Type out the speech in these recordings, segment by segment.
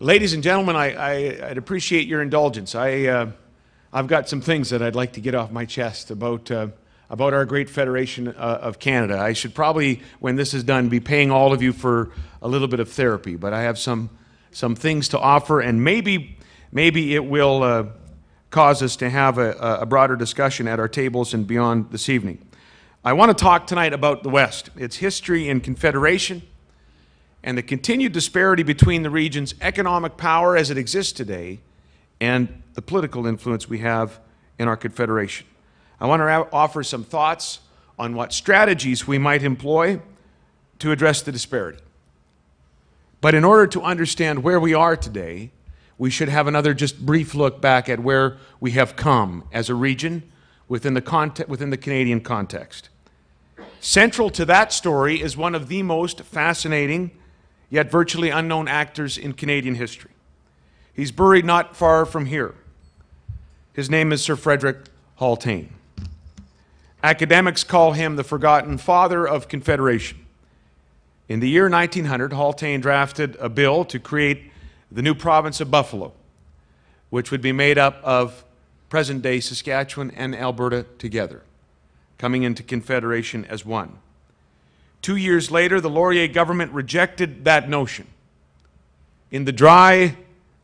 Ladies and gentlemen, I, I, would appreciate your indulgence. I, uh, I've got some things that I'd like to get off my chest about, uh, about our great Federation uh, of Canada. I should probably, when this is done, be paying all of you for a little bit of therapy, but I have some, some things to offer, and maybe, maybe it will uh, cause us to have a, a broader discussion at our tables and beyond this evening. I want to talk tonight about the West, its history and confederation and the continued disparity between the region's economic power as it exists today and the political influence we have in our confederation. I want to offer some thoughts on what strategies we might employ to address the disparity. But in order to understand where we are today, we should have another just brief look back at where we have come as a region within the, within the Canadian context. Central to that story is one of the most fascinating yet virtually unknown actors in Canadian history. He's buried not far from here. His name is Sir Frederick Haultain. Academics call him the forgotten father of Confederation. In the year 1900, Haultain drafted a bill to create the new province of Buffalo, which would be made up of present day Saskatchewan and Alberta together, coming into Confederation as one. Two years later, the Laurier government rejected that notion. In the dry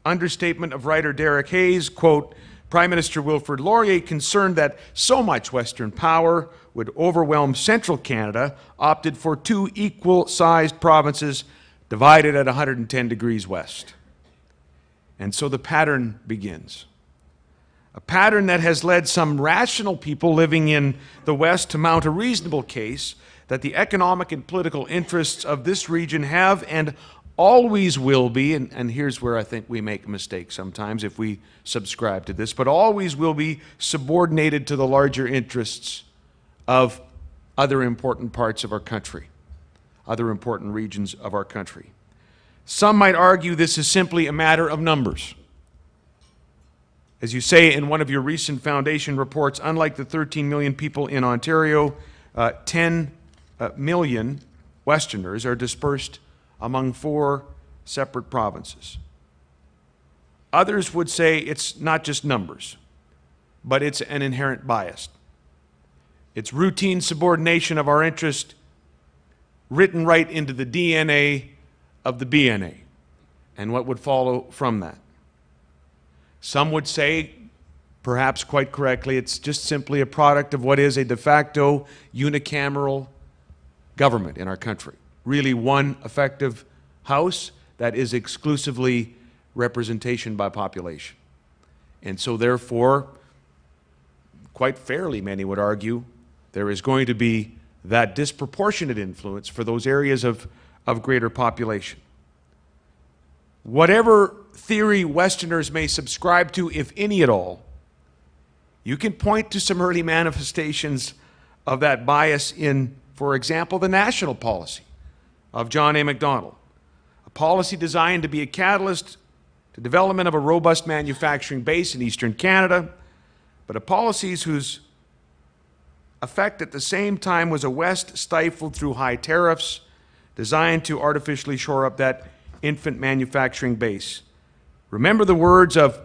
understatement of writer Derek Hayes, quote, Prime Minister Wilfrid Laurier, concerned that so much Western power would overwhelm central Canada, opted for two equal sized provinces divided at 110 degrees west. And so the pattern begins. A pattern that has led some rational people living in the West to mount a reasonable case that the economic and political interests of this region have and always will be, and, and, here's where I think we make a mistake sometimes if we subscribe to this, but always will be subordinated to the larger interests of other important parts of our country, other important regions of our country. Some might argue this is simply a matter of numbers. As you say in one of your recent foundation reports, unlike the 13 million people in Ontario, uh, 10 uh, Uh, million Westerners are dispersed among four separate provinces. Others would say it's not just numbers, but it's an inherent bias. It's routine subordination of our interest written right into the DNA of the BNA and what would follow from that. Some would say, perhaps quite correctly, it's just simply a product of what is a de facto unicameral government in our country. Really, one effective House that is exclusively representation by population. And so, therefore, quite fairly, many would argue, there is going to be that disproportionate influence for those areas of, of greater population. Whatever theory Westerners may subscribe to, if any at all, you can point to some early manifestations of that bias in for example, the national policy of John A. Macdonald, a policy designed to be a catalyst to development of a robust manufacturing base in eastern Canada, but a policy whose effect at the same time was a West stifled through high tariffs designed to artificially shore up that infant manufacturing base. Remember the words of,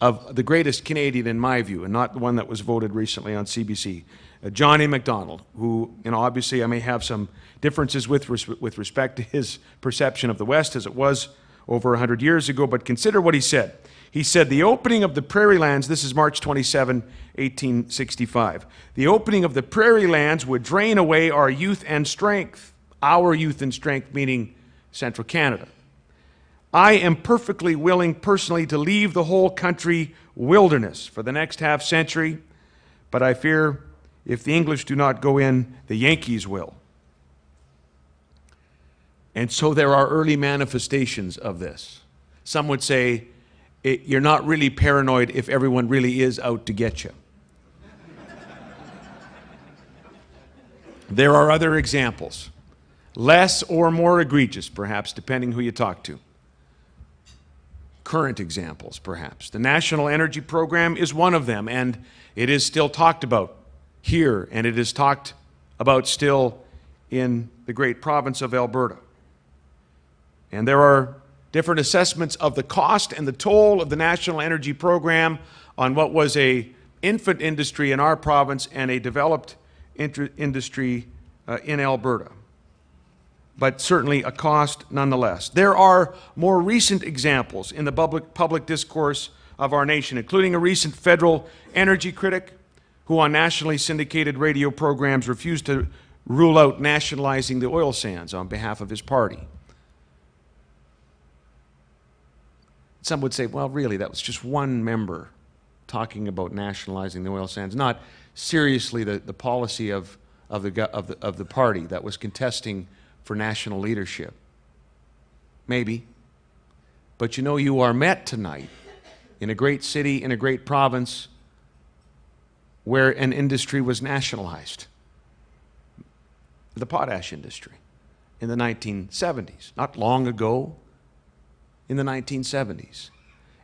of the greatest Canadian, in my view, and not the one that was voted recently on CBC. Uh, John A. Macdonald, who, you know, obviously I may have some differences with, res with respect to his perception of the West as it was over 100 years ago, but consider what he said. He said, The opening of the prairie lands, this is March 27, 1865, the opening of the prairie lands would drain away our youth and strength, our youth and strength, meaning central Canada. I am perfectly willing personally to leave the whole country wilderness for the next half century, but I fear if the English do not go in, the Yankees will. And so there are early manifestations of this. Some would say you're not really paranoid if everyone really is out to get you. there are other examples, less or more egregious, perhaps, depending who you talk to. Current examples, perhaps. The National Energy Program is one of them, and it is still talked about here, and it is talked about still in the great province of Alberta. And there are different assessments of the cost and the toll of the National Energy Program on what was a infant industry in our province and a developed industry uh, in Alberta. But certainly a cost nonetheless. There are more recent examples in the public, public discourse of our nation, including a recent federal energy critic who on nationally syndicated radio programs refused to rule out nationalizing the oil sands on behalf of his party. Some would say, well, really, that was just one member talking about nationalizing the oil sands, not seriously the, the policy of, of, the, of, the, of the party that was contesting for national leadership. Maybe. But you know, you are met tonight in a great city, in a great province, where an industry was nationalized the potash industry in the 1970s, not long ago, in the 1970s.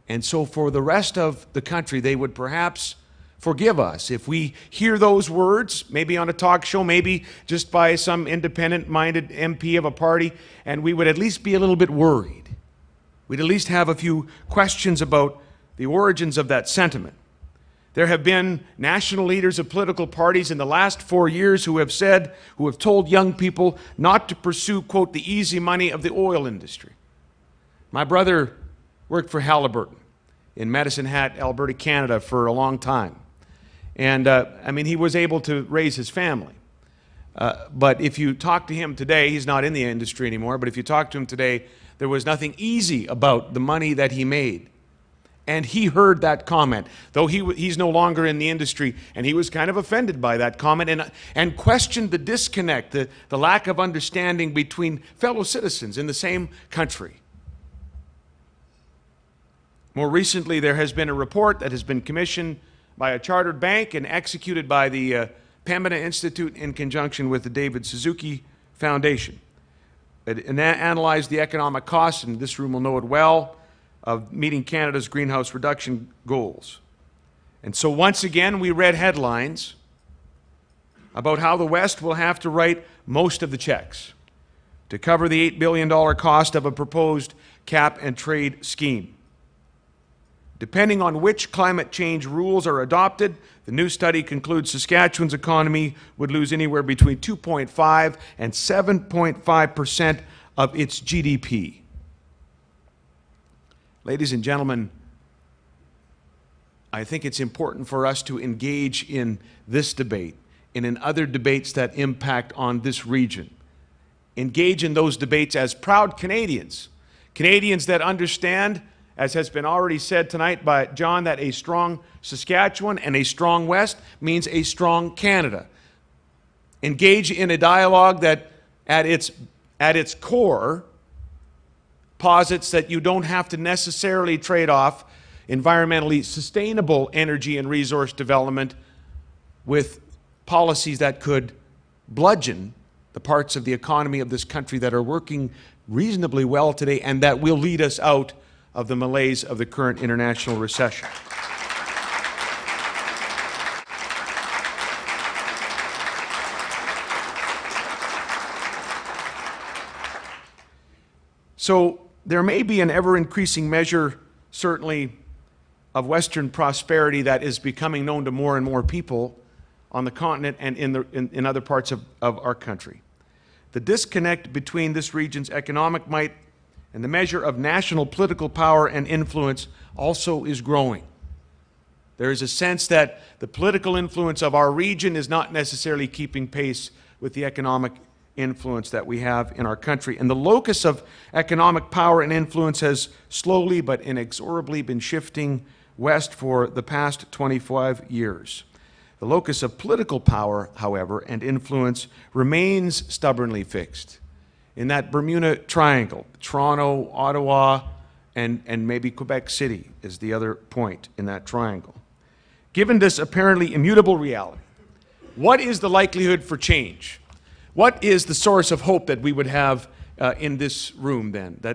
And so for the rest of the country, they would perhaps forgive us if we hear those words, maybe on a talk show, maybe just by some independent minded MP of a party, and we would at least be a little bit worried. We'd at least have a few questions about the origins of that sentiment. There have been national leaders of political parties in the last four years who have said, who have told young people not to pursue, quote, the easy money of the oil industry. My brother worked for Halliburton in Medicine Hat, Alberta, Canada for a long time. And uh, I mean, he was able to raise his family. Uh, but if you talk to him today, he's not in the industry anymore, but if you talk to him today, there was nothing easy about the money that he made. And he heard that comment, though he, he's no longer in the industry, and he was kind of offended by that comment and, and questioned the disconnect, the, the lack of understanding between fellow citizens in the same country. More recently, there has been a report that has been commissioned by a chartered bank and executed by the uh, Pembina Institute in conjunction with the David Suzuki Foundation. It analyzed the economic costs, and this room will know it well of meeting Canada's greenhouse reduction goals. And so once again, we read headlines about how the West will have to write most of the checks to cover the $8 billion cost of a proposed cap and trade scheme. Depending on which climate change rules are adopted, the new study concludes Saskatchewan's economy would lose anywhere between 2.5 and 7.5 percent of its GDP. Ladies and gentlemen, I think it's important for us to engage in this debate and in other debates that impact on this region. Engage in those debates as proud Canadians, Canadians that understand, as has been already said tonight by John, that a strong Saskatchewan and a strong West means a strong Canada. Engage in a dialogue that at its, at its core posits that you don't have to necessarily trade off environmentally sustainable energy and resource development with policies that could bludgeon the parts of the economy of this country that are working reasonably well today and that will lead us out of the malaise of the current international recession. So there may be an ever increasing measure, certainly, of Western prosperity that is becoming known to more and more people on the continent and in, the, in, in other parts of, of our country. The disconnect between this region's economic might and the measure of national political power and influence also is growing. There is a sense that the political influence of our region is not necessarily keeping pace with the economic influence that we have in our country. And the locus of economic power and influence has slowly but inexorably been shifting west for the past 25 years. The locus of political power, however, and influence remains stubbornly fixed in that Bermuda Triangle. Toronto, Ottawa, and, and maybe Quebec City is the other point in that triangle. Given this apparently immutable reality, what is the likelihood for change? What is the source of hope that we would have uh, in this room then? That